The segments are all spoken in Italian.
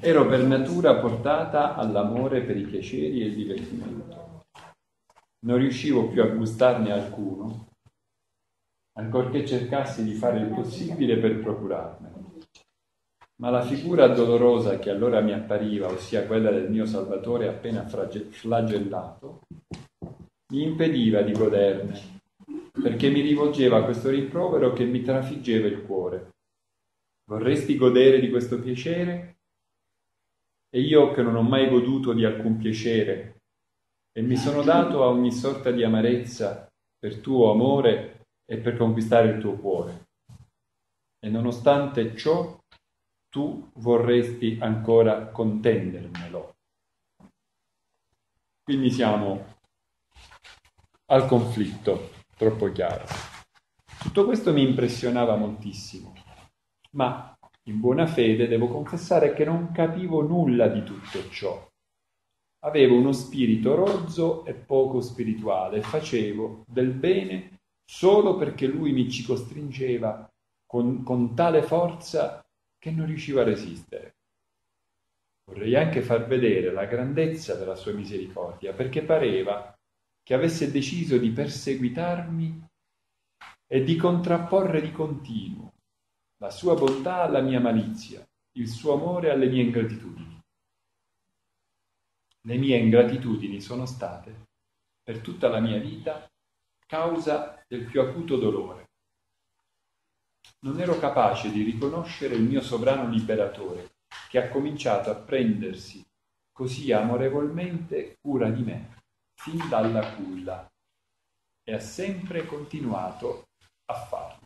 ero per natura portata all'amore per i piaceri e il divertimento. Non riuscivo più a gustarne alcuno, ancorché cercassi di fare il possibile per procurarmene. Ma la figura dolorosa che allora mi appariva, ossia quella del mio Salvatore appena flagellato, mi impediva di goderne, perché mi rivolgeva questo rimprovero che mi trafiggeva il cuore. Vorresti godere di questo piacere? E io che non ho mai goduto di alcun piacere e mi sono dato a ogni sorta di amarezza per tuo amore e per conquistare il tuo cuore. E nonostante ciò, tu vorresti ancora contendermelo. Quindi siamo al conflitto, troppo chiaro. Tutto questo mi impressionava moltissimo, ma in buona fede devo confessare che non capivo nulla di tutto ciò. Avevo uno spirito rozzo e poco spirituale facevo del bene solo perché lui mi ci costringeva con, con tale forza che non riuscivo a resistere. Vorrei anche far vedere la grandezza della sua misericordia, perché pareva che avesse deciso di perseguitarmi e di contrapporre di continuo la sua bontà alla mia malizia, il suo amore alle mie ingratitudini. Le mie ingratitudini sono state, per tutta la mia vita, causa del più acuto dolore. Non ero capace di riconoscere il mio sovrano liberatore, che ha cominciato a prendersi così amorevolmente cura di me, fin dalla culla, e ha sempre continuato a farlo.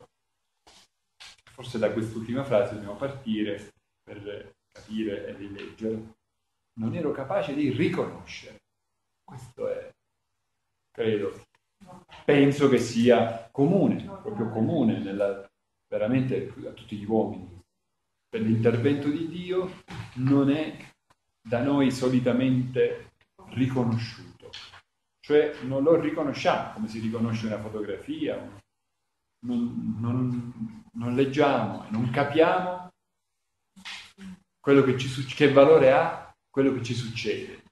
Forse da quest'ultima frase dobbiamo partire per capire e rileggere. Non ero capace di riconoscere. Questo è, credo, penso che sia comune, proprio comune, nella, veramente a tutti gli uomini. Per l'intervento di Dio non è da noi solitamente riconosciuto. Cioè non lo riconosciamo come si riconosce una fotografia, non, non, non leggiamo e non capiamo quello che, ci, che valore ha quello che ci succede.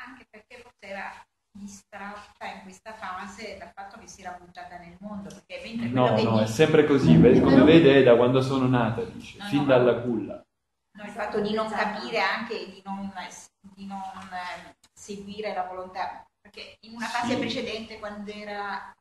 Anche perché forse era distratta in questa fase dal fatto che si era buttata nel mondo. no, no, dice... è sempre così, come vede è da quando sono nata, dice, no, fin no, dalla culla. No, il fatto di non capire anche di non, di non eh, seguire la volontà, perché in una fase sì. precedente quando era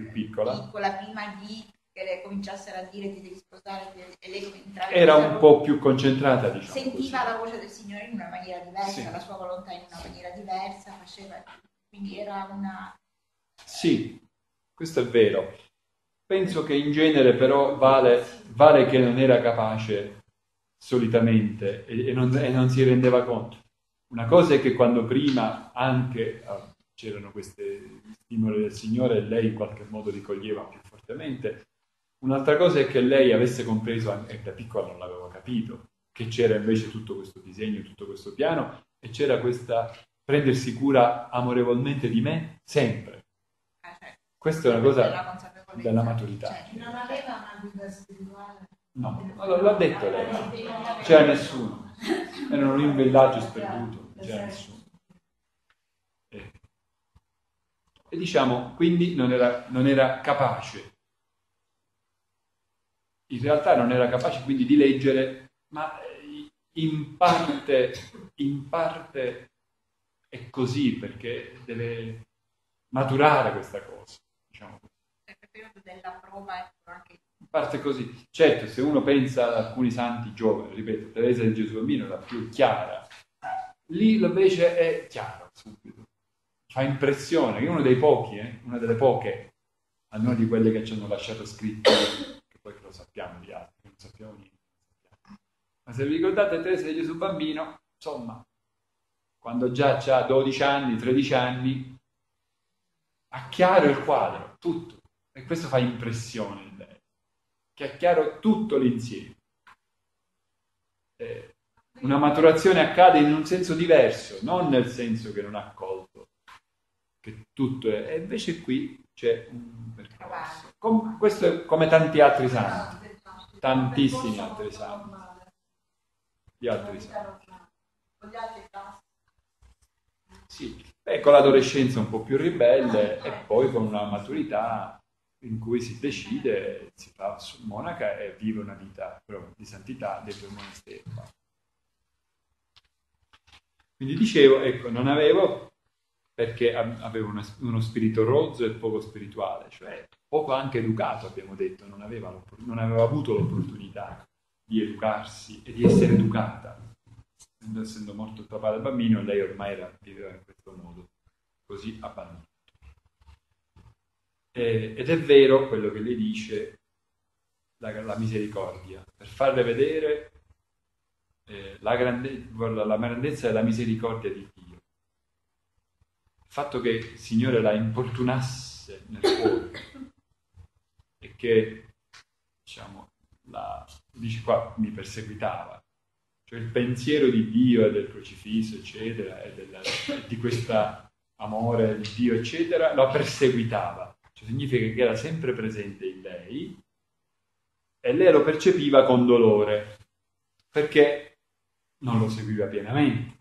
più piccola. piccola prima di che lei cominciassero a dire ti devi sposare e lei entrare era un po' più concentrata diciamo sentiva così. la voce del Signore in una maniera diversa sì. la sua volontà in una maniera diversa faceva quindi era una sì questo è vero penso che in genere però vale, vale che non era capace solitamente e, e, non, e, non, si rendeva conto una cosa è che quando prima anche uh, c'erano queste stimoli del Signore e lei in qualche modo li coglieva più fortemente. Un'altra cosa è che lei avesse compreso, e da piccola non l'aveva capito, che c'era invece tutto questo disegno, tutto questo piano e c'era questa prendersi cura amorevolmente di me sempre. Ah, certo. Questa è una cosa della maturità. Cioè, non aveva una guida spirituale? No, allora, l'ha detto lei. C'era nessuno. Erano in un villaggio sperduto, c'era nessuno. E diciamo, quindi non era, non era capace. In realtà non era capace quindi di leggere, ma in parte, in parte è così perché deve maturare questa cosa. Diciamo. Periodo della prova è anche in parte così. Certo, se uno pensa ad alcuni santi giovani, ripeto, Teresa di Gesù Bambino la più chiara, lì invece è chiaro subito fa impressione, è uno dei pochi, eh, una delle poche, almeno di quelle che ci hanno lasciato scritto, che poi lo sappiamo di altri, non sappiamo niente. Ma se vi ricordate Teresa di Gesù Bambino, insomma, quando già ha 12 anni, 13 anni, ha chiaro il quadro, tutto. E questo fa impressione in lei, che ha chiaro tutto l'insieme. Eh, una maturazione accade in un senso diverso, non nel senso che non ha colto che tutto è... E invece qui c'è un percorso. Com, questo è come tanti altri santi. tantissimi altri esami. Gli altri esami. Sì, Beh, con l'adolescenza un po' più ribelle e poi con una maturità in cui si decide, si fa monaca e vive una vita di santità dentro il monastero. Quindi dicevo, ecco, non avevo perché avevo uno, uno spirito rozzo e poco spirituale, cioè poco anche educato, abbiamo detto, non aveva, non aveva avuto l'opportunità di educarsi e di essere educata. Essendo morto il papà del bambino, lei ormai era, viveva in questo modo, così abbandonato. ed è vero quello che lei dice, la, la misericordia, per farle vedere eh, la, grande, la grandezza e la misericordia di Dio. Il fatto che il Signore la importunasse nel cuore e che, diciamo, la, dice qua, mi perseguitava. Cioè il pensiero di Dio e del crocifisso, eccetera, e, della, di questo amore di Dio, eccetera, la perseguitava. Cioè significa che era sempre presente in lei e lei lo percepiva con dolore, perché non lo seguiva pienamente.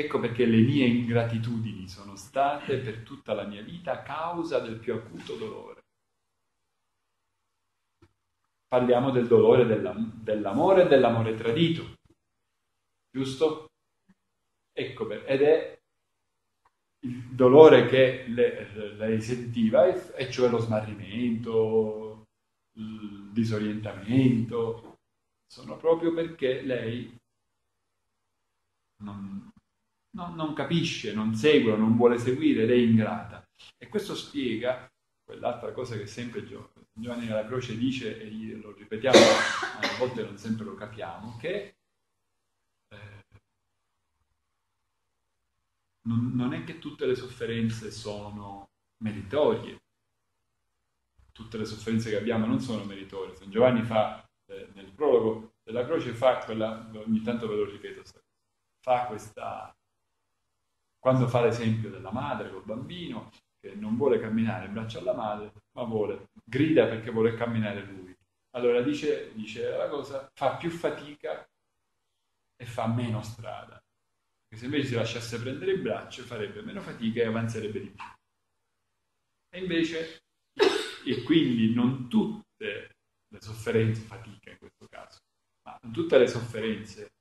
Ecco perché le mie ingratitudini sono state per tutta la mia vita causa del più acuto dolore. Parliamo del dolore dell'amore e dell'amore tradito, giusto? Ecco, per, ed è il dolore che lei, sentiva, e cioè lo smarrimento, il disorientamento, sono proprio perché lei non, non, non capisce, non segue, non vuole seguire, lei è ingrata. E questo spiega quell'altra cosa che sempre Giovanni della Croce dice, e lo ripetiamo, ma a volte non sempre lo capiamo, che eh, non, non è che tutte le sofferenze sono meritorie, tutte le sofferenze che abbiamo non sono meritorie. San Giovanni fa, eh, nel prologo della croce, fa quella, ogni tanto ve lo ripeto, fa questa quando fa l'esempio della madre col bambino che non vuole camminare in braccio alla madre, ma vuole, grida perché vuole camminare lui. Allora dice, dice la cosa, fa più fatica e fa meno strada. Perché se invece si lasciasse prendere in braccio farebbe meno fatica e avanzerebbe di più. E invece, e quindi non tutte le sofferenze, fatica in questo caso, ma tutte le sofferenze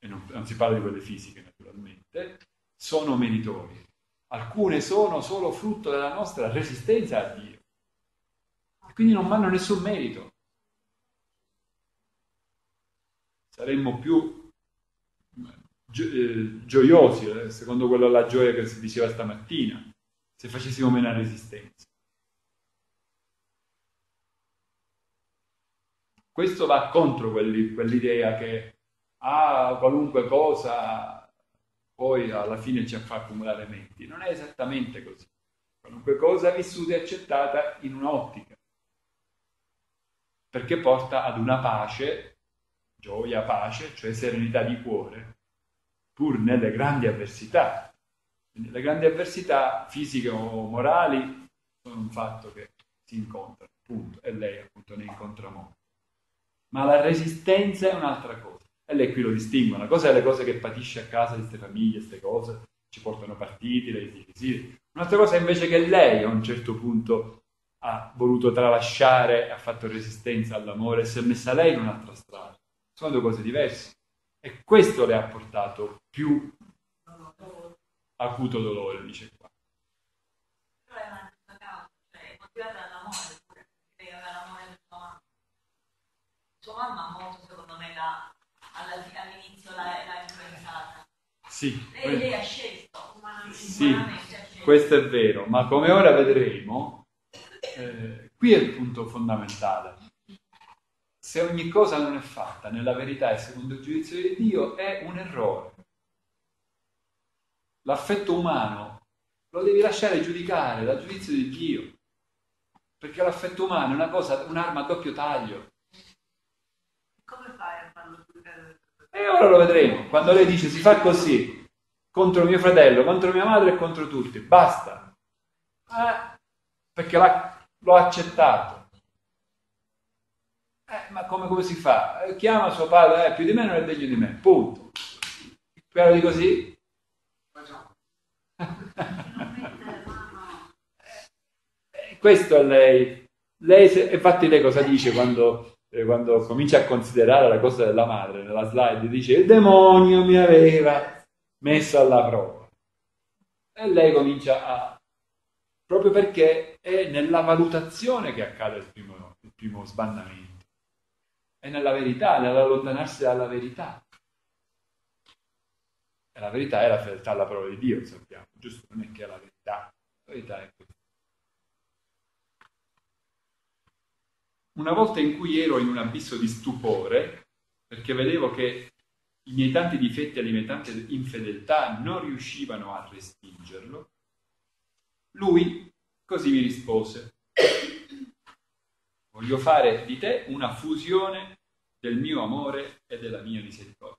e non, non si parla di quelle fisiche naturalmente, sono meritorie. Alcune sono solo frutto della nostra resistenza a Dio. E quindi non hanno nessun merito. Saremmo più eh, gioiosi, eh, secondo quello la gioia che si diceva stamattina, se facessimo meno resistenza. Questo va contro quell'idea che a qualunque cosa poi alla fine ci fa accumulare menti. Non è esattamente così. Qualunque cosa vissuta e accettata in un'ottica, perché porta ad una pace, gioia, pace, cioè serenità di cuore, pur nelle grandi avversità. Quindi le grandi avversità fisiche o morali sono un fatto che si incontrano, punto, e lei appunto ne incontra molto. Ma la resistenza è un'altra cosa. E lei qui lo distingue. Una cosa è le cose che patisce a casa di queste famiglie, queste cose, ci portano partiti, lei dice. Un'altra cosa è invece che lei a un certo punto ha voluto tralasciare, ha fatto resistenza all'amore e si è messa lei in un'altra strada. Sono due cose diverse. E questo le ha portato più acuto dolore, dice qua. Però è una causa, cioè motivata dall'amore, perché aveva l'amore di sua mamma. Sua mamma molto, secondo me, la all'inizio l'ha, influenzata. Sì, lei, lei ha scelto, umanamente, sì, scelto. questo è vero, ma come ora vedremo, eh, qui è il punto fondamentale. Se ogni cosa non è fatta nella verità e secondo il giudizio di Dio, è un errore. L'affetto umano lo devi lasciare giudicare dal giudizio di Dio, perché l'affetto umano è una cosa, un'arma a doppio taglio. Come fai a farlo e ora lo vedremo. Quando lei dice si fa così contro mio fratello, contro mia madre e contro tutti, basta. Eh, perché l'ho accettato. Eh, ma come, come, si fa? Eh, chiama suo padre, eh, più di me non è degno di me, punto. Spero di così? Eh, questo è lei. lei se, infatti lei cosa dice quando, quando comincia a considerare la cosa della madre, nella slide dice il demonio mi aveva messo alla prova. E lei comincia a... proprio perché è nella valutazione che accade il primo, il primo sbandamento è nella verità, nell'allontanarsi dalla verità. E la verità è la fedeltà alla parola di Dio, sappiamo, giusto? Non è che è la verità, la verità è questa. Una volta in cui ero in un abisso di stupore, perché vedevo che i miei tanti difetti e le mie tante infedeltà non riuscivano a respingerlo, lui così mi rispose, Voglio fare di te una fusione del mio amore e della mia misericordia.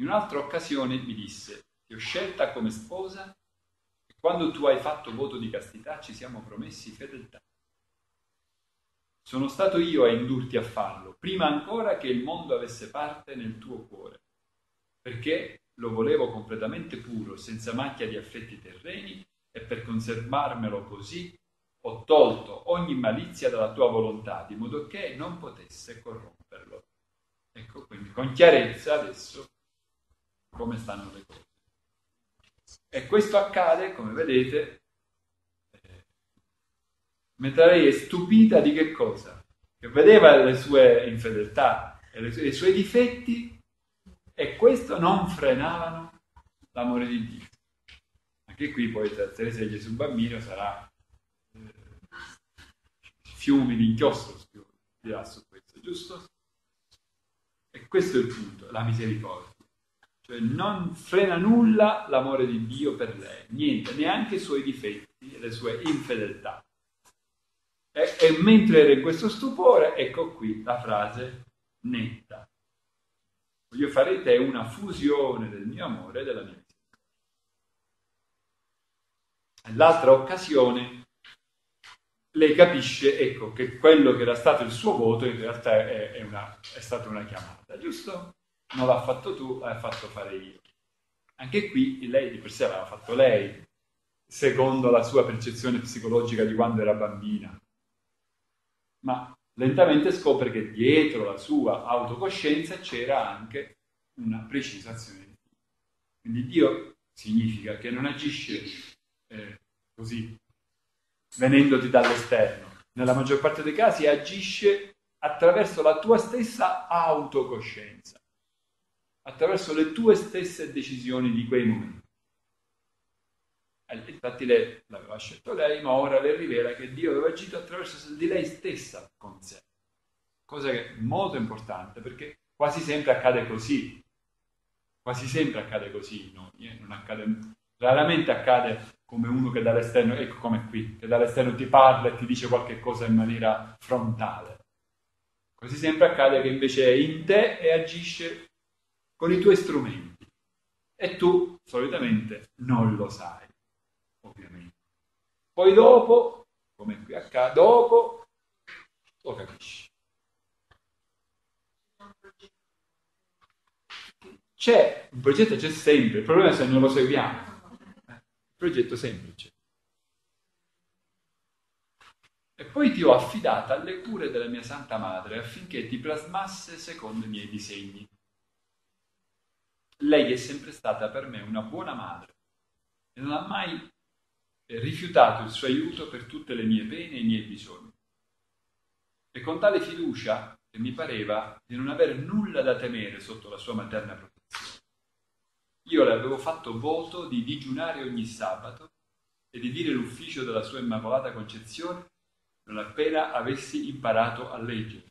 In un'altra occasione mi disse, ti ho scelta come sposa e quando tu hai fatto voto di castità ci siamo promessi fedeltà. Sono stato io a indurti a farlo, prima ancora che il mondo avesse parte nel tuo cuore, perché lo volevo completamente puro, senza macchia di affetti terreni, e per conservarmelo così ho tolto ogni malizia dalla tua volontà, di modo che non potesse corromperlo. Ecco, quindi con chiarezza adesso come stanno le cose. E questo accade, come vedete, mentre lei è stupita di che cosa? Che vedeva le sue infedeltà e sue, i suoi difetti e questo non frenavano l'amore di Dio. Anche qui poi tra Teresa e Gesù bambino sarà fiumi di inchiostro dirà su questo, giusto? E questo è il punto, la misericordia. Cioè non frena nulla l'amore di Dio per lei, niente, neanche i suoi difetti e le sue infedeltà. E, e mentre era in questo stupore, ecco qui la frase netta. Voglio fare di te una fusione del mio amore e della mia misericordia. L'altra occasione lei capisce ecco, che quello che era stato il suo voto in realtà è, è, una, è stata una chiamata, giusto? Non l'ha fatto tu, l'hai fatto fare io. Anche qui lei di per sé l'aveva fatto lei, secondo la sua percezione psicologica di quando era bambina. Ma lentamente scopre che dietro la sua autocoscienza c'era anche una precisa azione di Dio. Quindi Dio significa che non agisce eh, così venendoti dall'esterno. Nella maggior parte dei casi agisce attraverso la tua stessa autocoscienza, attraverso le tue stesse decisioni di quei momenti. Eh, infatti lei l'aveva scelto lei, ma ora le rivela che Dio aveva agito attraverso di lei stessa con sé. Cosa che è molto importante perché quasi sempre accade così. Quasi sempre accade così, no? Eh, accade, raramente accade come uno che dall'esterno, ecco come qui, che dall'esterno ti parla e ti dice qualche cosa in maniera frontale. Così sempre accade che invece è in te e agisce con i tuoi strumenti. E tu solitamente non lo sai. Poi dopo, come qui accade, dopo lo capisci. C'è, un progetto c'è sempre, il problema è se non lo seguiamo. Progetto semplice. E poi ti ho affidata alle cure della mia Santa Madre affinché ti plasmasse secondo i miei disegni. Lei è sempre stata per me una buona madre e non ha mai rifiutato il suo aiuto per tutte le mie pene e i miei bisogni. E con tale fiducia che mi pareva di non avere nulla da temere sotto la sua materna protezione io le avevo fatto voto di digiunare ogni sabato e di dire l'ufficio della sua immacolata concezione non appena avessi imparato a leggere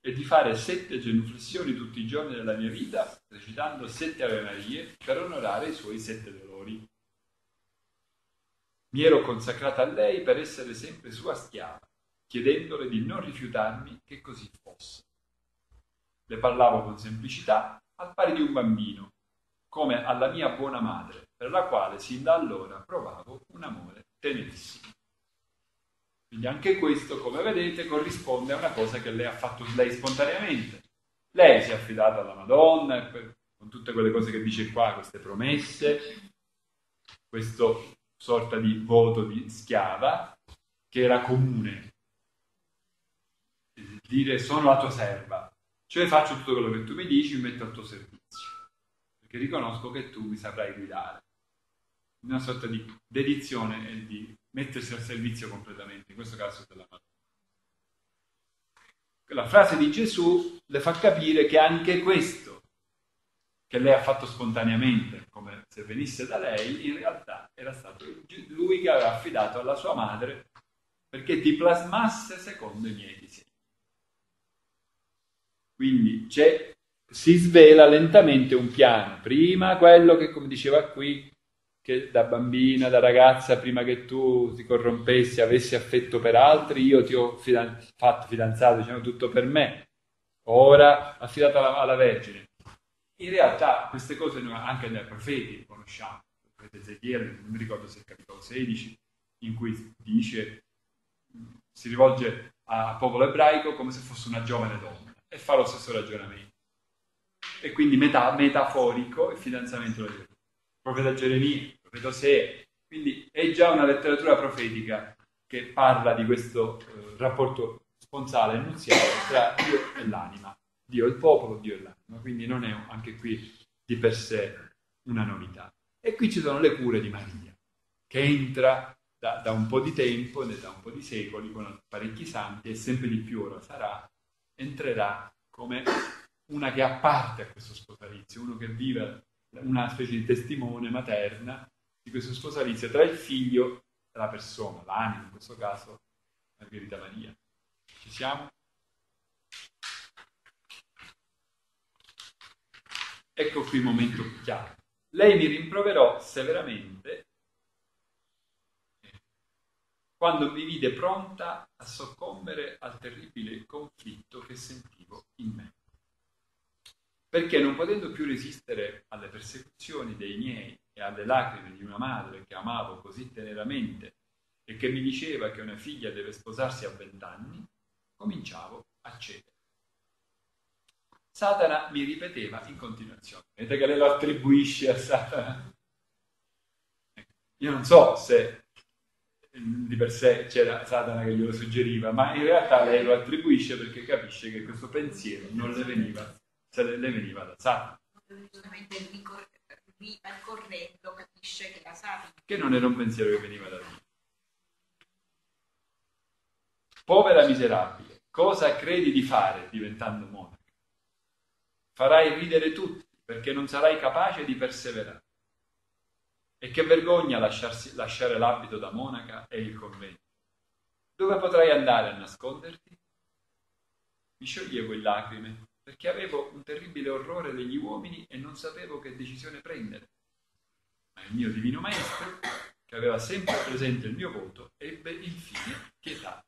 e di fare sette genuflessioni tutti i giorni della mia vita recitando sette Ave Marie per onorare i suoi sette dolori. Mi ero consacrata a lei per essere sempre sua schiava, chiedendole di non rifiutarmi che così fosse. Le parlavo con semplicità, al pari di un bambino, come alla mia buona madre, per la quale sin da allora provavo un amore tenerissimo. Quindi anche questo, come vedete, corrisponde a una cosa che lei ha fatto lei spontaneamente. Lei si è affidata alla Madonna, con tutte quelle cose che dice qua, queste promesse, questo sorta di voto di schiava, che era comune. Dire sono la tua serva, cioè faccio tutto quello che tu mi dici, mi metto al tuo servizio, perché riconosco che tu mi saprai guidare. Una sorta di dedizione e di mettersi al servizio completamente, in questo caso della Madonna. La frase di Gesù le fa capire che anche questo, che lei ha fatto spontaneamente, come se venisse da lei, in realtà era stato lui che aveva affidato alla sua madre perché ti plasmasse secondo i miei disegni. Quindi si svela lentamente un piano, prima quello che, come diceva qui, che da bambina, da ragazza, prima che tu ti corrompessi, avessi affetto per altri, io ti ho fidan- fatto fidanzato, diciamo tutto per me, ora affidato alla, alla Vergine. In realtà queste cose noi anche dai profeti conosciamo, il profeta Ezechiele, non mi ricordo se è il capitolo 16, in cui dice, si rivolge al popolo ebraico come se fosse una giovane donna e fa lo stesso ragionamento. E quindi meta- metaforico il fidanzamento da Dio. Il profeta Geremia, profeta Osea. Quindi è già una letteratura profetica che parla di questo eh, rapporto sponsale e nuziale tra Dio e l'anima. Dio e il popolo, Dio e l'anima. Quindi non è anche qui di per sé una novità. E qui ci sono le cure di Maria, che entra da, da un po' di tempo, da un po' di secoli, con parecchi santi, e sempre di più ora sarà, entrerà come una che apparte a questo sposalizio, uno che vive una specie di testimone materna di questo sposalizio tra il figlio e la persona, l'anima in questo caso, Margherita Maria. Ci siamo? Ecco qui il momento chiaro. Lei mi rimproverò severamente quando mi vide pronta a soccombere al terribile conflitto che sentivo in me perché non potendo più resistere alle persecuzioni dei miei e alle lacrime di una madre che amavo così teneramente e che mi diceva che una figlia deve sposarsi a vent'anni, cominciavo. Satana mi ripeteva in continuazione. Vedete che lei lo attribuisce a Satana? Io non so se di per sé c'era Satana che glielo suggeriva, ma in realtà lei lo attribuisce perché capisce che questo pensiero non le veniva se le, le veniva da Satana. Giustamente ricorrendo capisce che la Satana... Che non era un pensiero che veniva da Dio. Povera miserabile, cosa credi di fare diventando monaca? Farai ridere tutti perché non sarai capace di perseverare. E che vergogna lasciarsi, lasciare l'abito da monaca e il convento. Dove potrai andare a nasconderti? Mi scioglievo in lacrime perché avevo un terribile orrore degli uomini e non sapevo che decisione prendere. Ma il mio divino maestro, che aveva sempre presente il mio voto, ebbe infine pietà.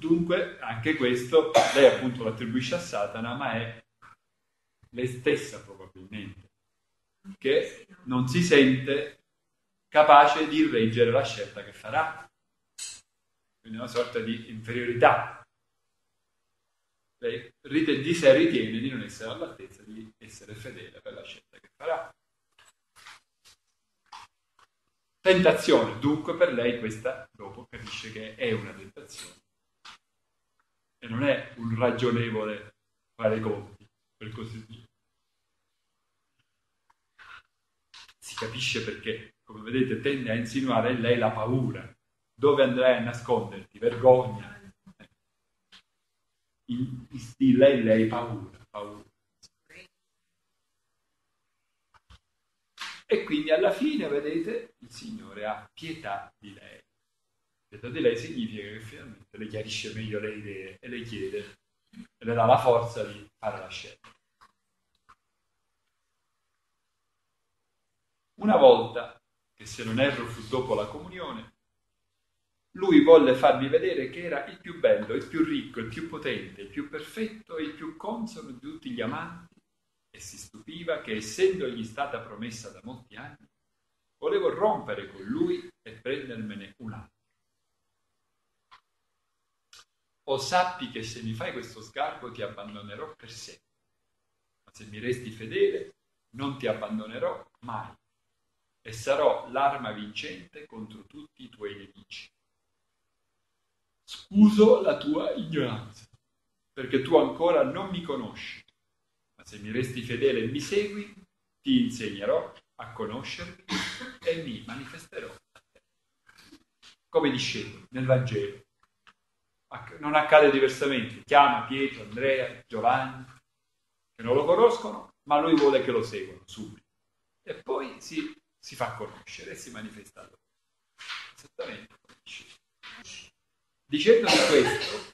Dunque, anche questo, lei appunto lo attribuisce a Satana, ma è lei stessa probabilmente, che non si sente capace di reggere la scelta che farà. Quindi una sorta di inferiorità lei di sé ritiene di non essere all'altezza di essere fedele per la scelta che farà. Tentazione, dunque per lei questa dopo capisce che è una tentazione e non è un ragionevole fare i conti, per così dire. Si capisce perché, come vedete, tende a insinuare in lei la paura. Dove andrai a nasconderti? Vergogna, instilla in lei paura, paura. E quindi alla fine, vedete, il Signore ha pietà di lei. Pietà di lei significa che finalmente le chiarisce meglio le idee e le chiede e le dà la forza di fare la scelta. Una volta, che se non erro fu dopo la comunione, lui volle farmi vedere che era il più bello, il più ricco, il più potente, il più perfetto e il più consono di tutti gli amanti e si stupiva che essendogli stata promessa da molti anni, volevo rompere con lui e prendermene un altro. O sappi che se mi fai questo sgarbo ti abbandonerò per sempre, ma se mi resti fedele non ti abbandonerò mai e sarò l'arma vincente contro tutti i tuoi nemici. Scuso la tua ignoranza, perché tu ancora non mi conosci, ma se mi resti fedele e mi segui, ti insegnerò a conoscermi e mi manifesterò a te. Come discepoli nel Vangelo. Non accade diversamente. Chiama Pietro, Andrea, Giovanni, che non lo conoscono, ma lui vuole che lo seguano subito. E poi si, si fa conoscere e si manifesta loro. Esattamente discepoli. Dicendomi questo,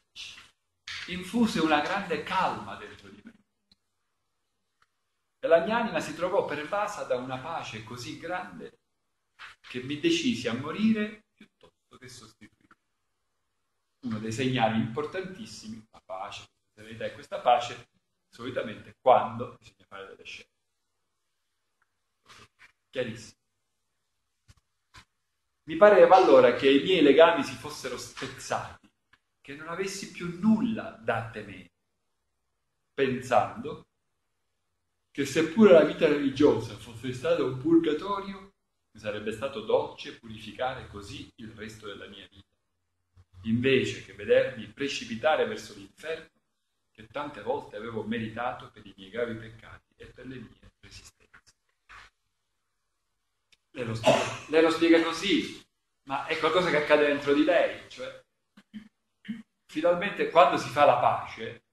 infuse una grande calma dentro di me. E la mia anima si trovò pervasa da una pace così grande che mi decisi a morire piuttosto che sostituire. Uno dei segnali importantissimi, la pace, la serenità e questa pace, solitamente quando bisogna fare delle scelte. Chiarissimo. Mi pareva allora che i miei legami si fossero spezzati, che non avessi più nulla da temere, pensando che seppure la vita religiosa fosse stata un purgatorio, mi sarebbe stato dolce purificare così il resto della mia vita, invece che vedermi precipitare verso l'inferno che tante volte avevo meritato per i miei gravi peccati e per le mie resistenze. Lei lo, spiega, lei lo spiega così, ma è qualcosa che accade dentro di lei. Cioè, finalmente quando si fa la pace,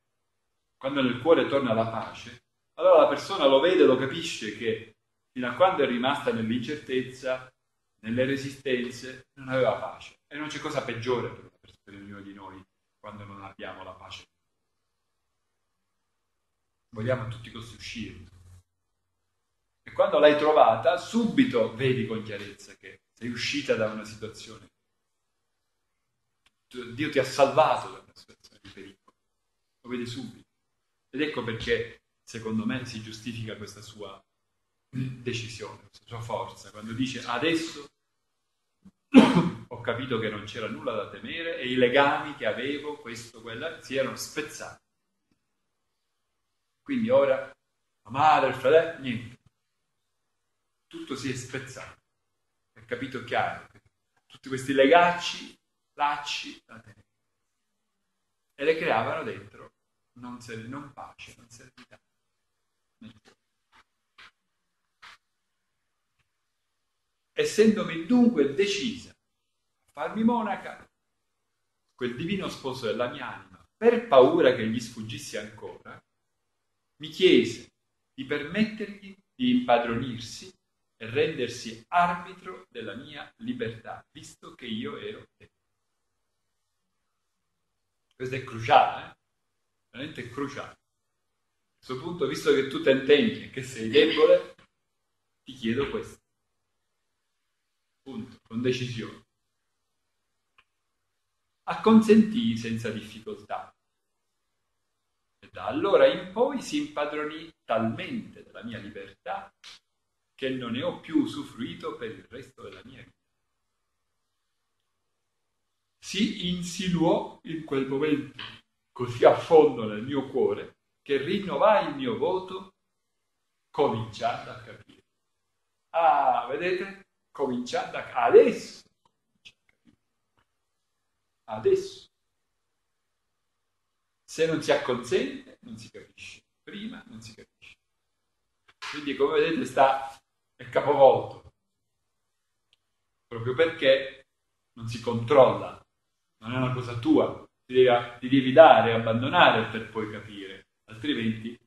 quando nel cuore torna la pace, allora la persona lo vede, lo capisce che fino a quando è rimasta nell'incertezza, nelle resistenze, non aveva pace. E non c'è cosa peggiore per, di noi quando non abbiamo la pace. Vogliamo a tutti i costi uscire. E quando l'hai trovata, subito vedi con chiarezza che sei uscita da una situazione. Dio ti ha salvato da una situazione di pericolo. Lo vedi subito. Ed ecco perché, secondo me, si giustifica questa sua decisione, questa sua forza, quando dice adesso ho capito che non c'era nulla da temere e i legami che avevo, questo, quella, si erano spezzati. Quindi ora la madre, il fratello, niente tutto si è spezzato. È capito chiaro? Tutti questi legacci, lacci, e le creavano dentro non, ser- non pace, non serenità. Essendomi dunque decisa farmi monaca, quel divino sposo della mia anima, per paura che gli sfuggissi ancora, mi chiese di permettergli di impadronirsi e rendersi arbitro della mia libertà, visto che io ero te. Questo è cruciale, eh? veramente cruciale. A questo punto, visto che tu ti intendi e che sei debole, ti chiedo questo. Punto, con decisione. Acconsentì senza difficoltà. E da allora in poi si impadronì talmente della mia libertà che non ne ho più usufruito per il resto della mia vita. Si insinuò in quel momento così a fondo nel mio cuore che rinnovai il mio voto cominciando a capire. Ah, vedete? Cominciando a. Adesso. Adesso. Se non si acconsente, non si capisce. Prima non si capisce. Quindi, come vedete, sta è capovolto, proprio perché non si controlla, non è una cosa tua, ti devi, ti devi dare, abbandonare per poi capire, altrimenti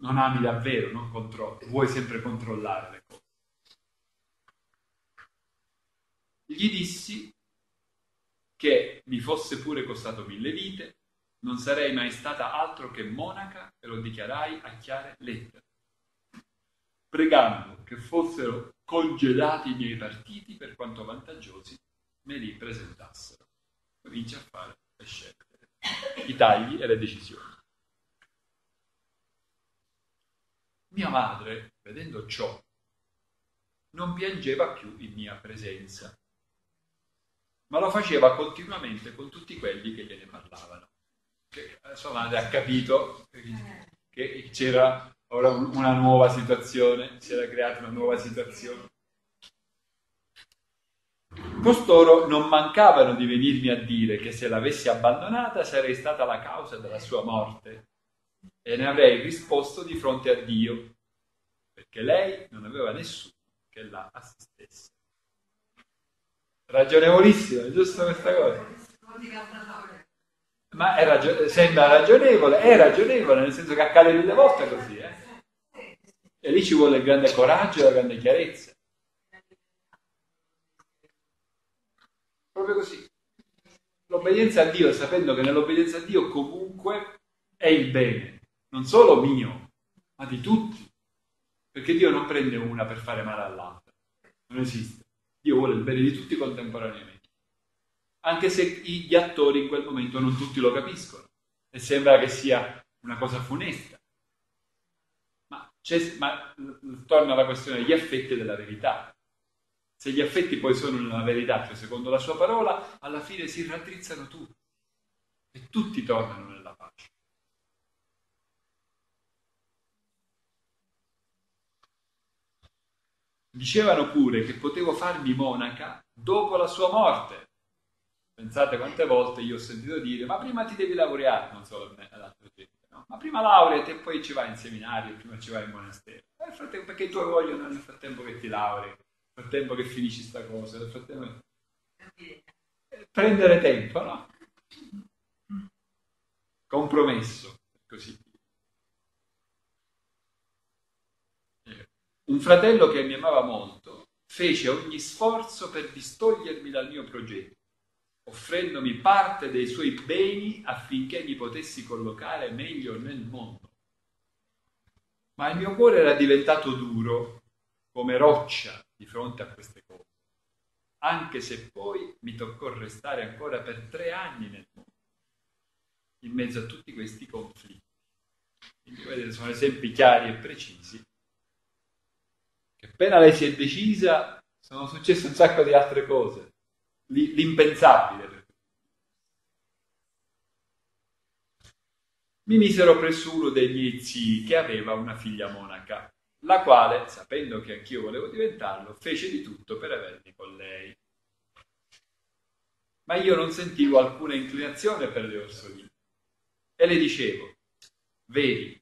non ami davvero, non controlli, vuoi sempre controllare le cose. Gli dissi che mi fosse pure costato mille vite, non sarei mai stata altro che monaca e lo dichiarai a chiare lettere pregando che fossero congedati i miei partiti per quanto vantaggiosi me li presentassero. Comincia a fare le scelte, i tagli e le decisioni. Mia madre, vedendo ciò, non piangeva più in mia presenza, ma lo faceva continuamente con tutti quelli che gliene parlavano. Che, insomma, ha capito che c'era ora una nuova situazione, si era creata una nuova situazione. Costoro non mancavano di venirmi a dire che se l'avessi abbandonata sarei stata la causa della sua morte e ne avrei risposto di fronte a Dio, perché lei non aveva nessuno che la assistesse. Ragionevolissima, giusto questa cosa? Ma è ragio- sembra ragionevole, è ragionevole, nel senso che accade mille volte così, eh? E lì ci vuole il grande coraggio e la grande chiarezza. Proprio così. L'obbedienza a Dio, sapendo che nell'obbedienza a Dio comunque è il bene, non solo mio, ma di tutti. Perché Dio non prende una per fare male all'altra. Non esiste. Dio vuole il bene di tutti contemporaneamente. Anche se gli attori in quel momento non tutti lo capiscono. E sembra che sia una cosa funesta. Ma, ma torna alla questione degli affetti della verità. Se gli affetti poi sono nella verità, cioè secondo la sua parola, alla fine si raddrizzano tutti e tutti tornano nella pace. Dicevano pure che potevo farmi monaca dopo la sua morte. Pensate quante volte io ho sentito dire, ma prima ti devi laureare, non solo ad altra gente, no? ma prima laureati e poi ci vai in seminario, prima ci vai in monastero. Nel frattempo, perché i tuoi vogliono nel frattempo che ti laurei frattempo che finisci sta cosa, nel frattempo... Prendere tempo, no? Compromesso, così. Un fratello che mi amava molto fece ogni sforzo per distogliermi dal mio progetto, offrendomi parte dei suoi beni affinché mi potessi collocare meglio nel mondo. Ma il mio cuore era diventato duro, come roccia, di fronte a queste cose, anche se poi mi toccò restare ancora per tre anni nel mondo, in mezzo a tutti questi conflitti. Quindi vedete, sono esempi chiari e precisi, che appena lei si è decisa sono successe un sacco di altre cose, l'impensabile. Mi misero presso uno miei zii che aveva una figlia monaca la quale, sapendo che anch'io volevo diventarlo, fece di tutto per avermi con lei. Ma io non sentivo alcuna inclinazione per le orsoline e le dicevo, vedi,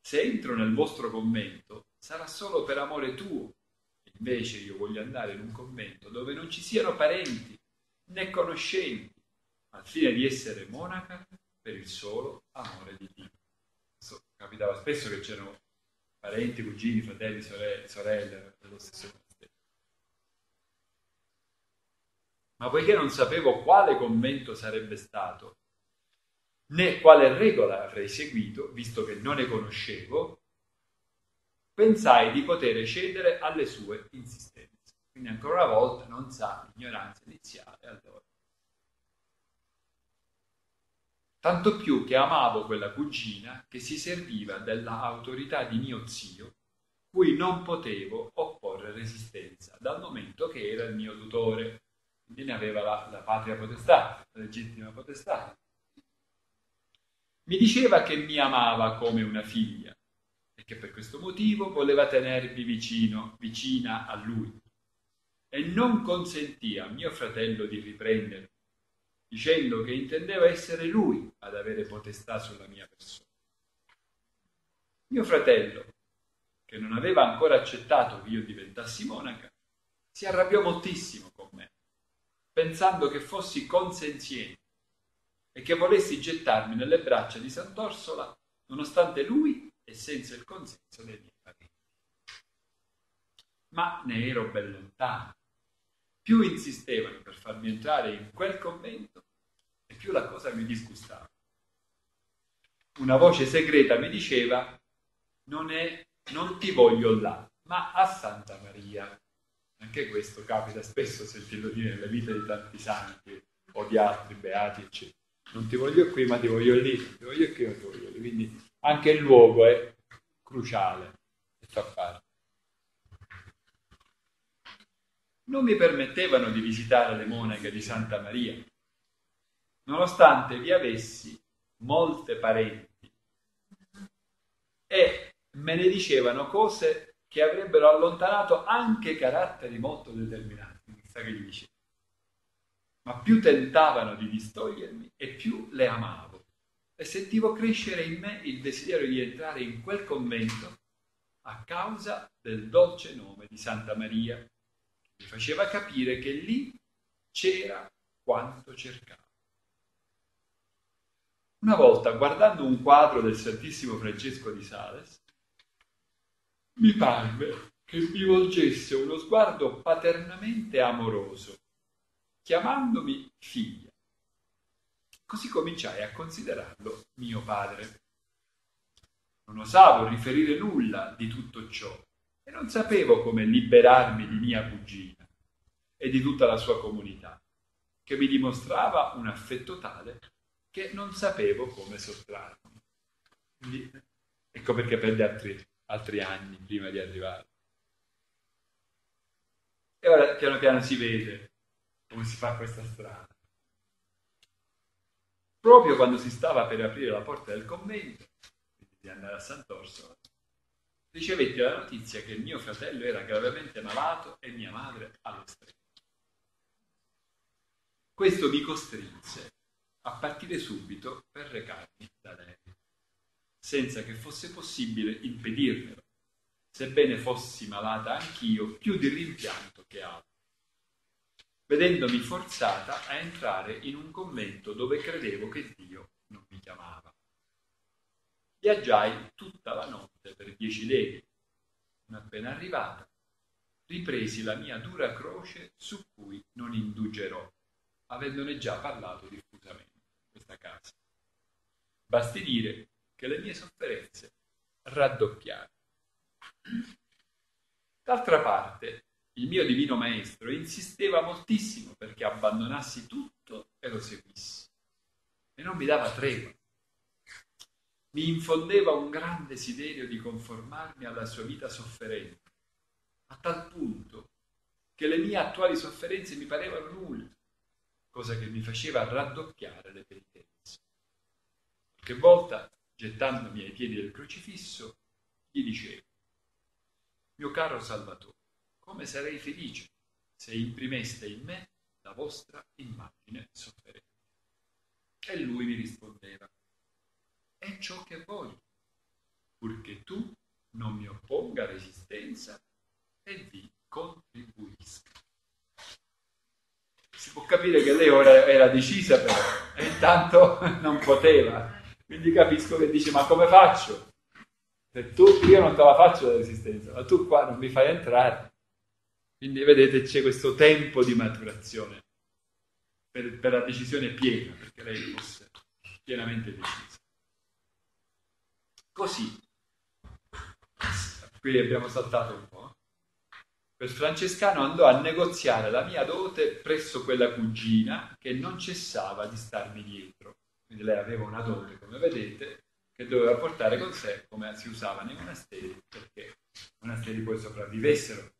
se entro nel vostro convento sarà solo per amore tuo, invece io voglio andare in un convento dove non ci siano parenti né conoscenti, al fine di essere monaca per il solo amore di Dio. capitava spesso che c'erano parenti, cugini, fratelli, sorelle, sorelle dello stesso monastero. Ma poiché non sapevo quale convento sarebbe stato, né quale regola avrei seguito, visto che non ne conoscevo, pensai di poter cedere alle sue insistenze. Quindi ancora una volta non sa l'ignoranza iniziale allora. tanto più che amavo quella cugina che si serviva dell'autorità di mio zio, cui non potevo opporre resistenza, dal momento che era il mio tutore, quindi ne aveva la, la patria potestà, la legittima potestà. Mi diceva che mi amava come una figlia e che per questo motivo voleva tenermi vicino, vicina a lui e non consentì a mio fratello di riprendermi dicendo che intendeva essere lui ad avere potestà sulla mia persona. Mio fratello, che non aveva ancora accettato che io diventassi monaca, si arrabbiò moltissimo con me, pensando che fossi consenziente e che volessi gettarmi nelle braccia di Sant'Orsola nonostante lui e senza il consenso dei miei parenti. Ma ne ero ben lontano più insistevano per farmi entrare in quel convento e più la cosa mi disgustava. Una voce segreta mi diceva, non, è, non ti voglio là, ma a Santa Maria. Anche questo capita spesso sentirlo dire nelle vite di tanti santi o di altri beati, eccetera. Non ti voglio qui, ma ti voglio lì, ti voglio qui, ma ti voglio lì. Quindi anche il luogo è cruciale e fa parte. non mi permettevano di visitare le monache di Santa Maria, nonostante vi avessi molte parenti e me ne dicevano cose che avrebbero allontanato anche caratteri molto determinati, chissà che gli dicevo. Ma più tentavano di distogliermi e più le amavo e sentivo crescere in me il desiderio di entrare in quel convento a causa del dolce nome di Santa Maria, che mi faceva capire che lì c'era quanto cercavo. Una volta, guardando un quadro del Santissimo Francesco di Sales, mi parve che mi volgesse uno sguardo paternamente amoroso, chiamandomi figlia. Così cominciai a considerarlo mio padre. Non osavo riferire nulla di tutto ciò e non sapevo come liberarmi di mia cugina e di tutta la sua comunità, che mi dimostrava un affetto tale che non sapevo come sottrarmi. Quindi, ecco perché prende altri, altri anni prima di arrivare. E ora piano piano si vede come si fa questa strada. Proprio quando si stava per aprire la porta del convento, di andare a Sant'Orsola, ricevetti la notizia che mio fratello era gravemente malato e mia madre allo stretto. Questo mi costrinse a partire subito per recarmi da lei, senza che fosse possibile impedirmelo, sebbene fossi malata anch'io più di rimpianto che altro, vedendomi forzata a entrare in un convento dove credevo che Dio non mi chiamava. Viaggiai tutta la notte per dieci leghe. Appena arrivata, ripresi la mia dura croce su cui non indugerò, avendone già parlato diffusamente in questa casa. Basti dire che le mie sofferenze raddoppiarono. D'altra parte, il mio divino maestro insisteva moltissimo perché abbandonassi tutto e lo seguissi. E non mi dava tregua. Mi infondeva un gran desiderio di conformarmi alla sua vita sofferente, a tal punto che le mie attuali sofferenze mi parevano nulle, cosa che mi faceva raddoppiare le penitenze. Qualche volta, gettandomi ai piedi del crocifisso, gli dicevo, mio caro Salvatore, come sarei felice se imprimeste in me la vostra immagine sofferente. E lui mi rispondeva, è ciò che voglio, purché tu non mi opponga resistenza e vi contribuisca. Si può capire che lei ora era decisa però, e intanto non poteva. Quindi capisco che dice, ma come faccio? Se tu, io non te la faccio la resistenza, ma tu qua non mi fai entrare. Quindi vedete c'è questo tempo di maturazione per, per la decisione piena, perché lei fosse pienamente decisa. Così, qui abbiamo saltato un po', quel francescano andò a negoziare la mia dote presso quella cugina che non cessava di starmi dietro. Quindi lei aveva una dote, come vedete, che doveva portare con sé, come si usava nei monasteri, perché i monasteri poi sopravvivessero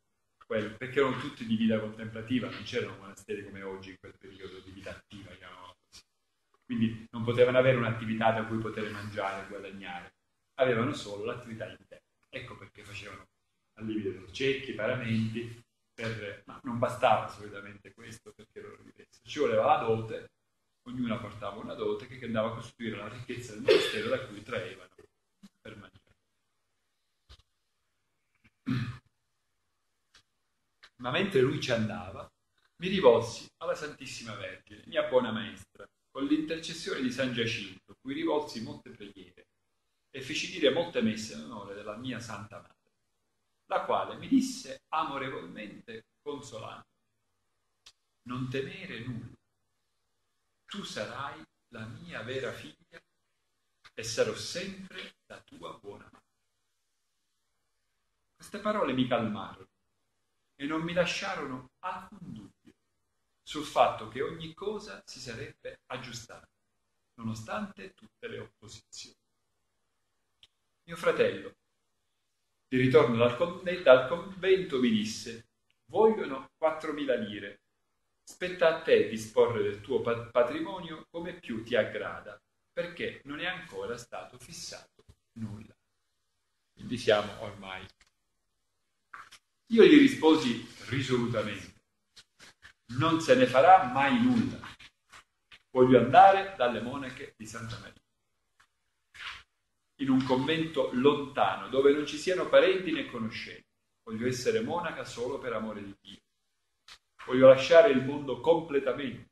quel, perché erano tutti di vita contemplativa, non c'erano monasteri come oggi in quel periodo di vita attiva. Quindi non potevano avere un'attività da cui poter mangiare guadagnare, avevano solo l'attività interna. Ecco perché facevano allievi dei cecchi, paramenti, per... ma non bastava solitamente questo perché loro vivessero. Ci voleva la dote, ognuna portava una dote che andava a costruire la ricchezza del monastero da cui traevano per mangiare. Ma mentre lui ci andava, mi rivolsi alla Santissima Vergine, mia buona maestra, con l'intercessione di San Giacinto, cui rivolsi molte preghiere e feci dire molte messe in onore della mia Santa Madre, la quale mi disse amorevolmente consolando, non temere nulla, tu sarai la mia vera figlia e sarò sempre la tua buona madre. Queste parole mi calmarono e non mi lasciarono alcun dubbio sul fatto che ogni cosa si sarebbe aggiustata, nonostante tutte le opposizioni. Mio fratello, di ritorno dal convento, mi disse, vogliono 4.000 lire. Spetta a te disporre del tuo patrimonio come più ti aggrada, perché non è ancora stato fissato nulla. Quindi siamo ormai. Io gli risposi risolutamente, non se ne farà mai nulla. Voglio andare dalle monache di Santa Maria in un convento lontano, dove non ci siano parenti né conoscenti. Voglio essere monaca solo per amore di Dio. Voglio lasciare il mondo completamente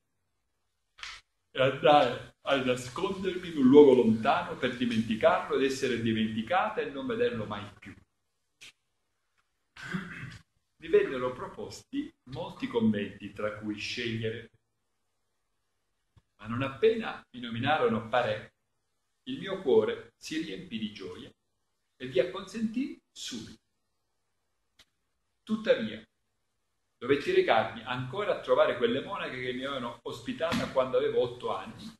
e andare a nascondermi in un luogo lontano per dimenticarlo ed essere dimenticata e non vederlo mai più. Mi vennero proposti molti conventi tra cui scegliere, ma non appena mi nominarono Parè, il mio cuore si riempì di gioia e vi acconsentì subito. Tuttavia, dovetti recarmi ancora a trovare quelle monache che mi avevano ospitata quando avevo otto anni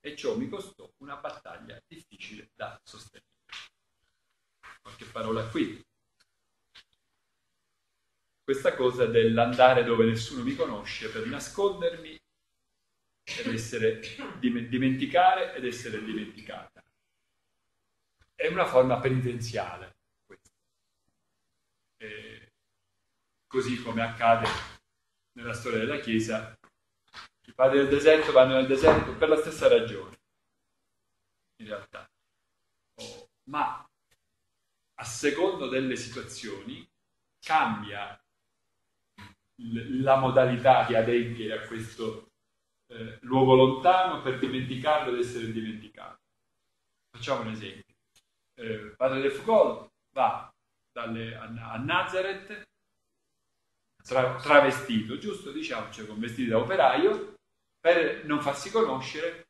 e ciò mi costò una battaglia difficile da sostenere. Qualche parola qui. Questa cosa dell'andare dove nessuno mi conosce per nascondermi ed essere dimenticare ed essere dimenticata. È una forma penitenziale così come accade nella storia della Chiesa, i padri del deserto vanno nel deserto per la stessa ragione, in realtà. Oh, ma a secondo delle situazioni cambia la modalità di adempiere a questo eh, luogo lontano per dimenticarlo ed essere dimenticato. Facciamo un esempio. Eh, padre De Foucault va dalle, a, a, Nazareth tra, travestito, giusto? Diciamo, cioè con vestiti da operaio, per non farsi conoscere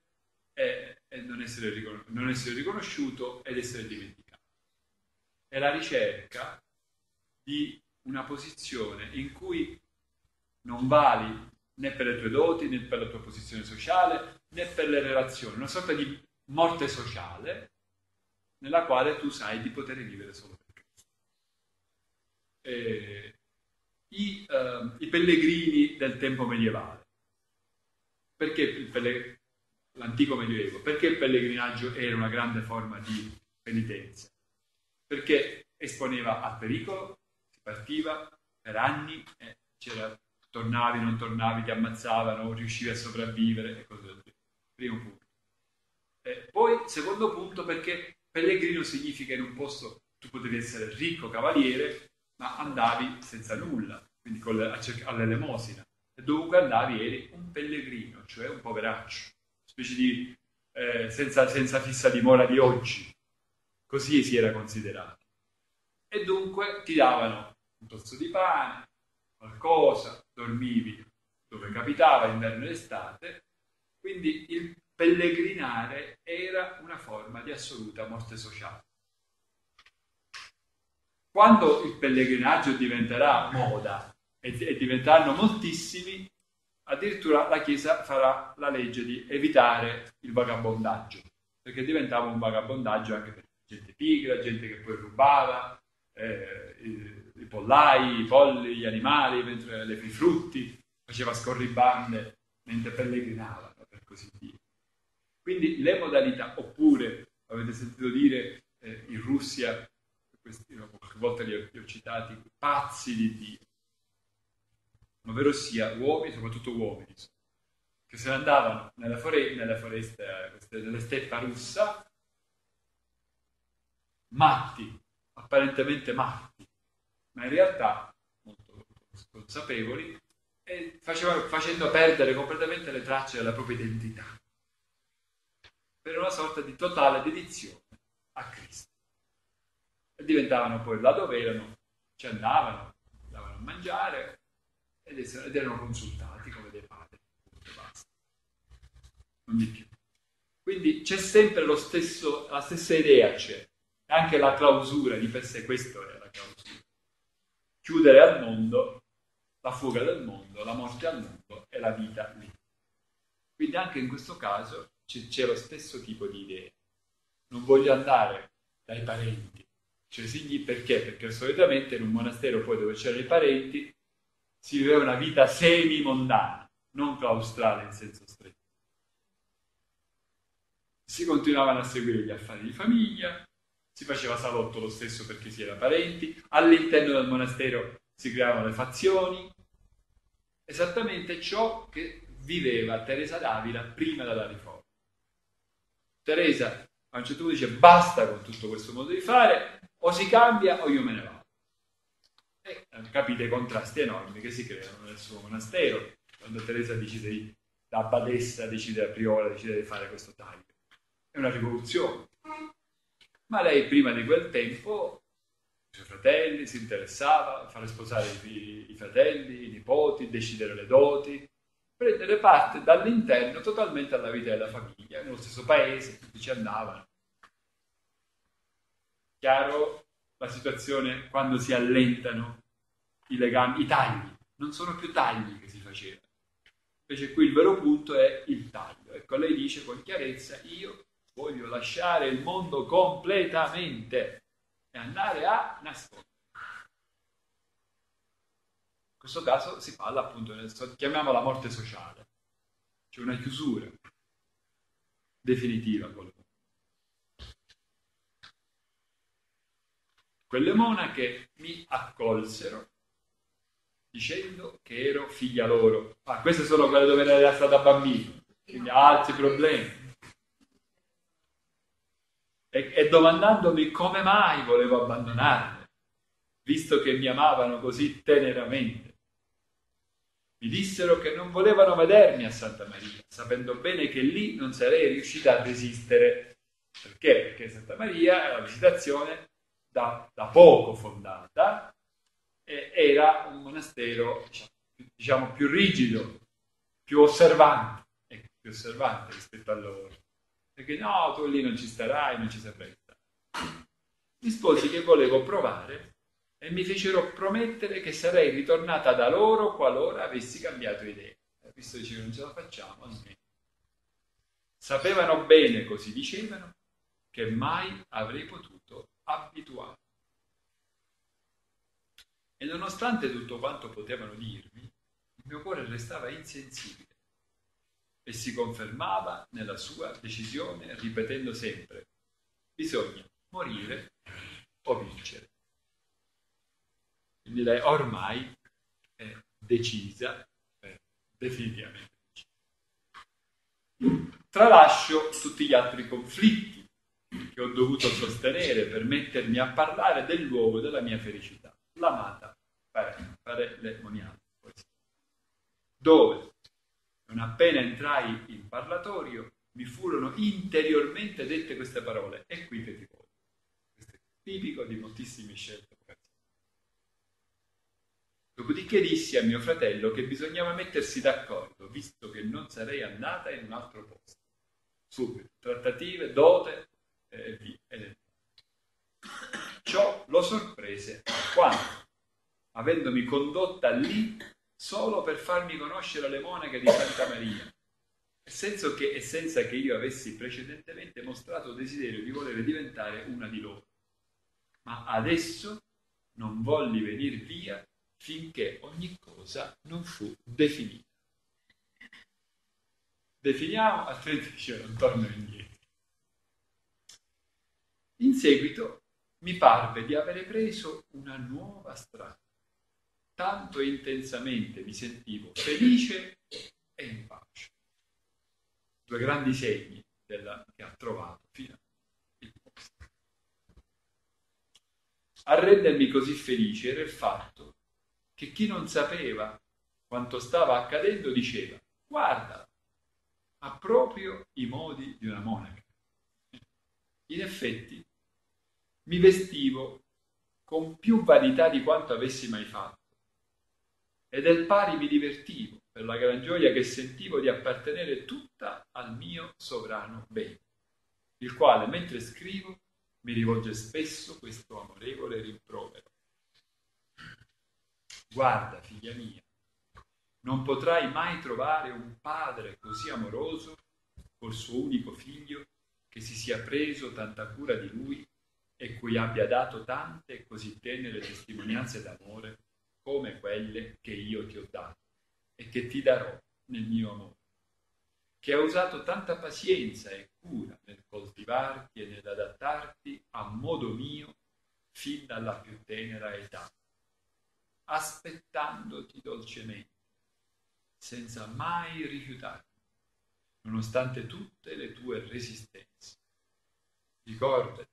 e, e non, essere ricon- non essere riconosciuto ed essere dimenticato. È la ricerca di una posizione in cui non vali né per le tue doti, né per la tua posizione sociale, né per le relazioni, una sorta di morte sociale nella quale tu sai di poter vivere solo per Cristo. I, uh, i, pellegrini del tempo medievale. Perché pelleg- l'antico medioevo? Perché il pellegrinaggio era una grande forma di penitenza? Perché esponeva al pericolo, si partiva per anni e c'era tornavi, non tornavi, ti ammazzavano, riuscivi a sopravvivere e così via. Primo punto. Eh, poi, secondo punto, perché pellegrino significa in un posto tu potevi essere ricco, cavaliere, ma andavi senza nulla, quindi con le, all'elemosina. E dovunque andavi eri un pellegrino, cioè un poveraccio, specie di eh, senza, senza fissa dimora di oggi. Così si era considerato. E dunque ti davano un tozzo di pane, qualcosa, dormivi dove capitava, inverno ed estate, quindi il pellegrinare era una forma di assoluta morte sociale. Quando il pellegrinaggio diventerà moda e, e diventeranno moltissimi, addirittura la Chiesa farà la legge di evitare il vagabondaggio, perché diventava un vagabondaggio anche per gente pigra, gente che poi rubava, eh, i pollai, i polli, gli animali, mentre le, i frutti, faceva scorribande mentre pellegrinavano, per così dire. Quindi le modalità, oppure, avete sentito dire eh, in Russia, questi, qualche volta li ho, li ho citati, pazzi di Dio, ovvero sia uomini, soprattutto uomini, che se ne andavano nella, fore- nella foresta, nella steppa russa, matti, apparentemente matti, ma in realtà molto consapevoli, faceva, facendo perdere completamente le tracce della propria identità, per una sorta di totale dedizione a Cristo. E diventavano poi là dove erano, ci andavano, andavano a mangiare ed, ed erano consultati come dei padri, basta, non di più. Quindi c'è sempre lo stesso, la stessa idea, c'è anche la clausura di per sé, questo è. Chiudere al mondo, la fuga del mondo, la morte al mondo e la vita lì. Quindi anche in questo caso c'è, lo stesso tipo di idea. Non voglio andare dai parenti. Cioè, perché? Perché solitamente in un monastero poi dove c'erano i parenti si viveva una vita semi-mondana, non claustrale in senso stretto. Si continuavano a seguire gli affari di famiglia, si faceva salotto lo stesso perché si era parenti, all'interno del monastero si creavano le fazioni, esattamente ciò che viveva Teresa d'Avila prima della riforma. Teresa a un certo punto dice basta con tutto questo modo di fare, o si cambia o io me ne vado. E eh, capite i contrasti enormi che si creano nel suo monastero, quando Teresa decide, da badessa decide a priola, decide di fare questo taglio. È una rivoluzione. Ma lei prima di quel tempo, i suoi fratelli, si interessava a fare sposare i, i fratelli, i nipoti, decidere le doti, prendere parte dall'interno totalmente alla vita della famiglia, nello stesso paese, tutti ci andavano. Chiaro la situazione quando si allentano i legami, i tagli, non sono più tagli che si facevano. Invece qui il vero punto è il taglio. Ecco, lei dice con chiarezza, io voglio lasciare il mondo completamente e andare a nascondere. In questo caso si parla appunto, chiamiamola morte sociale, c'è una chiusura definitiva Quelle monache mi accolsero dicendo che ero figlia loro. Ah, queste sono quelle dove era stata bambino, quindi altri problemi. E, e domandandomi come mai volevo abbandonarle, visto che mi amavano così teneramente. Mi dissero che non volevano vedermi a Santa Maria, sapendo bene che lì non sarei riuscita a resistere. Perché? Perché Santa Maria è una visitazione da, da poco fondata, era un monastero diciamo, diciamo, più rigido, più osservante, ecco, più osservante rispetto a loro. Perché no, tu lì non ci starai, non ci saprai stare. Risposi che volevo provare e mi fecero promettere che sarei ritornata da loro qualora avessi cambiato idea. Visto che non ce la facciamo, almeno. Sapevano bene, così dicevano, che mai avrei potuto abituare. E nonostante tutto quanto potevano dirmi, il mio cuore restava insensibile e si confermava nella sua decisione ripetendo sempre, bisogna morire o vincere. Quindi lei ormai è decisa, è definitivamente decisa. Tralascio tutti gli altri conflitti che ho dovuto sostenere per mettermi a parlare del luogo della mia felicità, l'amata Parele Moniale, dove non appena entrai in parlatorio mi furono interiormente dette queste parole, e qui che ti voglio. Questo è tipico di moltissime scelte Dopodiché dissi a mio fratello che bisognava mettersi d'accordo, visto che non sarei andata in un altro posto. Subito, trattative, dote e via. Ciò lo sorprese quando, avendomi condotta lì solo per farmi conoscere le monache di Santa Maria, senza che, e senza che io avessi precedentemente mostrato desiderio di volere diventare una di loro. Ma adesso non volli venir via finché ogni cosa non fu definita. Definiamo, altrimenti dice non torno indietro. In seguito mi parve di avere preso una nuova strada. Tanto intensamente mi sentivo felice e in pace. Due grandi segni della, che ha trovato fino il posto. A rendermi così felice era il fatto che chi non sapeva quanto stava accadendo diceva, guarda, ha proprio i modi di una monaca. In effetti, mi vestivo con più vanità di quanto avessi mai fatto e del pari mi divertivo per la gran gioia che sentivo di appartenere tutta al mio sovrano bene, il quale mentre scrivo mi rivolge spesso questo amorevole rimprovero. Guarda, figlia mia, non potrai mai trovare un padre così amoroso col suo unico figlio che si sia preso tanta cura di lui e cui abbia dato tante e così tenere testimonianze d'amore come quelle che io ti ho dato e che ti darò nel mio amore, che ha usato tanta pazienza e cura nel coltivarti e nell'adattarti a modo mio fin dalla più tenera età, aspettandoti dolcemente, senza mai rifiutarmi, nonostante tutte le tue resistenze. Ricordati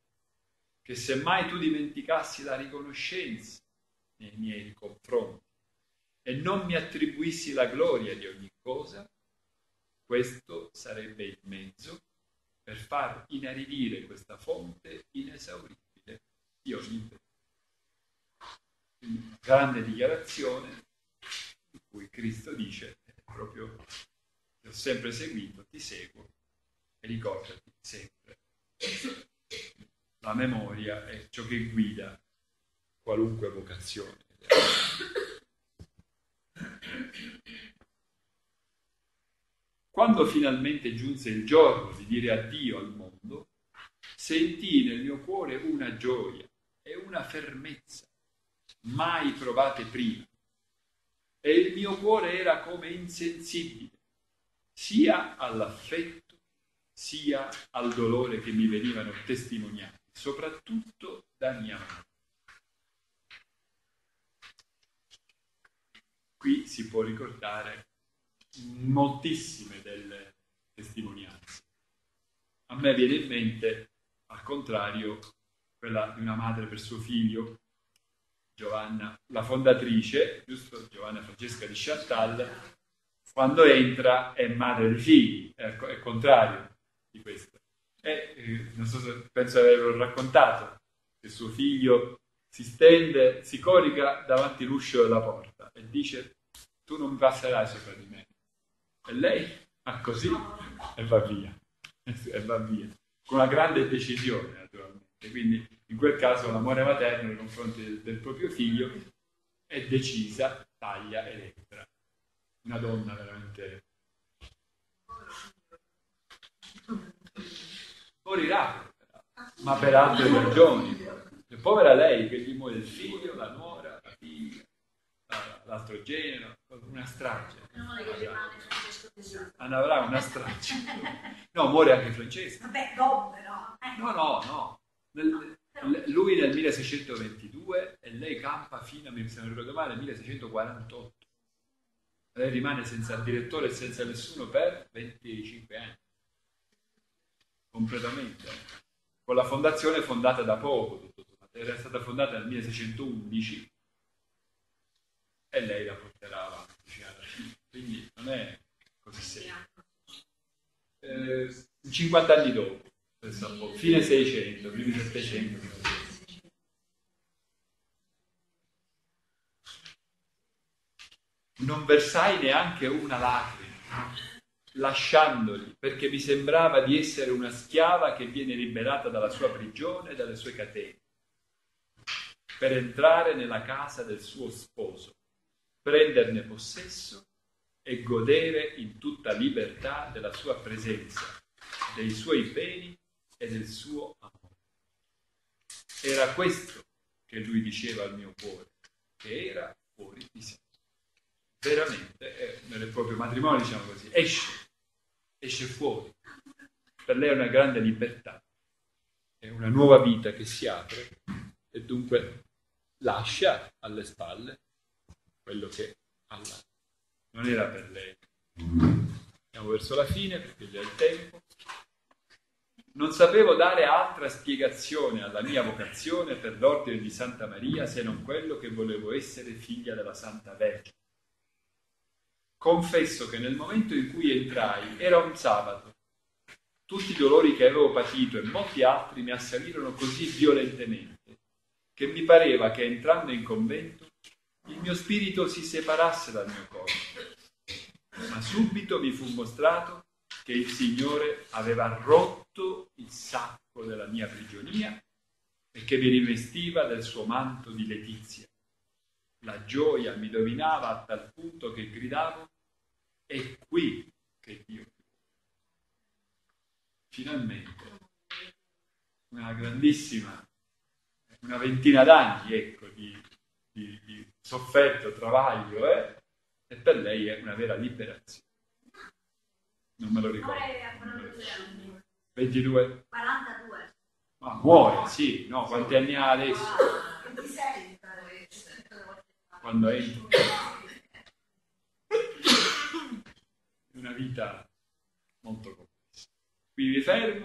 che se mai tu dimenticassi la riconoscenza nei miei confronti e non mi attribuissi la gloria di ogni cosa, questo sarebbe il mezzo per far inaridire questa fonte inesauribile di ogni bene. Quindi, grande dichiarazione in cui Cristo dice proprio ti ho sempre seguito, ti seguo e ricordati sempre. La memoria è ciò che guida qualunque vocazione. Quando finalmente giunse il giorno di dire addio al mondo, sentii nel mio cuore una gioia e una fermezza mai provate prima. E il mio cuore era come insensibile sia all'affetto sia al dolore che mi venivano testimoniati, soprattutto da mia madre. Qui si può ricordare moltissime delle testimonianze. A me viene in mente, al contrario, quella di una madre per suo figlio, Giovanna, la fondatrice, giusto? Giovanna Francesca di Chantal, quando entra è madre di figli, è il contrario di questo. E, eh, non so se penso di averlo raccontato, che suo figlio si stende, si corica davanti all'uscio della porta e dice tu non passerai sopra di me. E lei fa così e va via, e va via, con una grande decisione naturalmente. Quindi in quel caso l'amore materno nei confronti del, del proprio figlio è decisa, taglia e lettera. Una donna veramente... Morirà, ma per altre ragioni. Povera lei che gli muore il figlio, la nuora, la figlia, l'altro genero, una strage. Rimane Francesco Tesoro. Avrà una strage. No, muore anche Francesco. Vabbè, dopo però. eh. No, no, no. Nel- lui nel 1622 e lei campa fino, a, non ricordo male, 1648. Lei rimane senza direttore e senza nessuno per 25 anni. Completamente. Con la fondazione fondata da poco, tutto sommato. era stata fondata nel 1611 e lei la porterà avanti fino alla fine. Quindi non è così semplice. Eh, 50 anni dopo, fine 600, primi 700. Non versai neanche una lacrima, lasciandoli, perché mi sembrava di essere una schiava che viene liberata dalla sua prigione e dalle sue catene, per entrare nella casa del suo sposo, prenderne possesso e godere in tutta libertà della sua presenza, dei suoi beni e del suo amore. Era questo che lui diceva al mio cuore, che era fuori di sé. Veramente, è nel proprio matrimonio, diciamo così, esce, esce fuori. Per lei è una grande libertà, è una nuova vita che si apre e dunque lascia alle spalle quello che alla non era per lei. Siamo verso la fine perché già il tempo. Non sapevo dare altra spiegazione alla mia vocazione per l'ordine di Santa Maria se non quello che volevo essere figlia della Santa Vergine. Confesso che nel momento in cui entrai era un sabato. Tutti i dolori che avevo patito e molti altri mi assalirono così violentemente che mi pareva che entrando in convento il mio spirito si separasse dal mio corpo. Ma subito mi fu mostrato che il Signore aveva rotto il sacco della mia prigionia e che mi rivestiva del suo manto di letizia. La gioia mi dominava a tal punto che gridavo, è qui che Dio Finalmente, una grandissima, una ventina d'anni, ecco, di, di, di sofferto, travaglio, eh? e per lei è una vera liberazione. Non me lo ricordo. 22? 42. Ma muore, sì, no, quanti anni ha adesso? 26. Quando entra? È una vita molto complessa. Qui vi fermo.